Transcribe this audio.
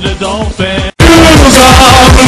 to the dolphin.